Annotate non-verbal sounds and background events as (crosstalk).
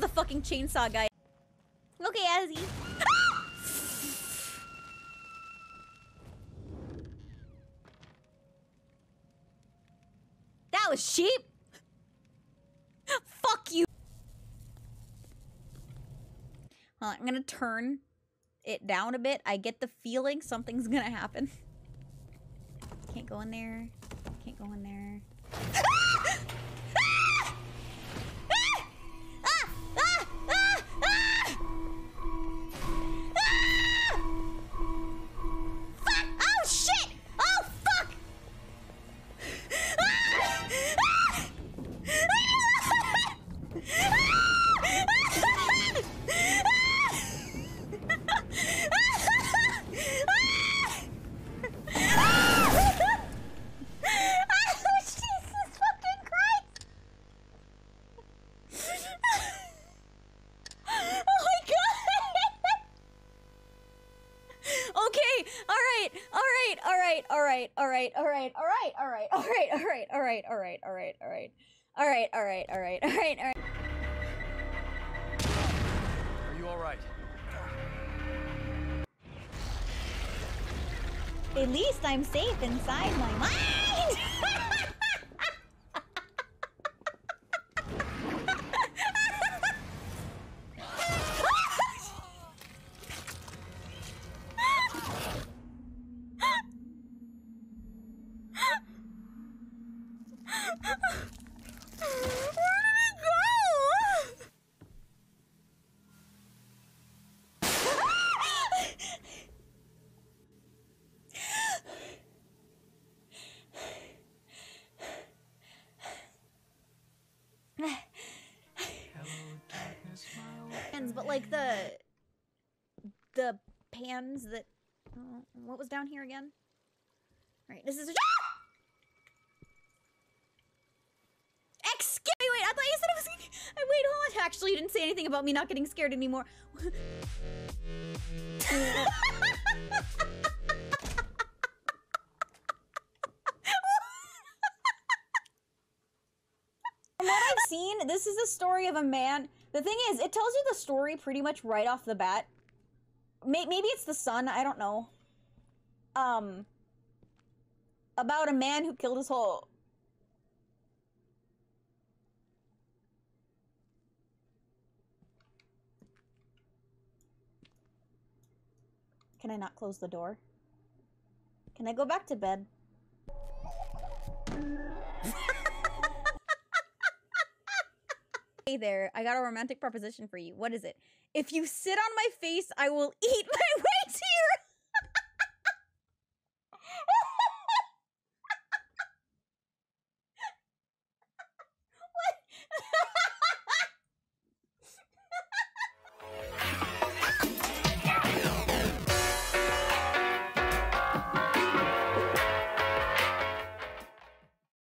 the fucking chainsaw guy. Okay, Azzy. (laughs) that was cheap. Fuck you. On, I'm gonna turn it down a bit. I get the feeling something's gonna happen. Can't go in there. Can't go in there. (laughs) Ah! Alright, alright, alright, alright, alright, alright, alright, alright, alright, alright, alright, alright, alright. Alright, alright, alright, alright, alright. Are you all right? At least I'm safe inside my mind! (laughs) but like the the pans that oh, what was down here again? All right, this is. Excuse me, wait. I thought you said I was. I wait, hold on. Actually, you didn't say anything about me not getting scared anymore. From what I've seen, this is a story of a man. The thing is, it tells you the story pretty much right off the bat. Maybe it's the son, I don't know. Um, about a man who killed his whole. Can I not close the door? Can I go back to bed? Hey there, I got a romantic proposition for you. What is it? If you sit on my face, I will eat my (laughs)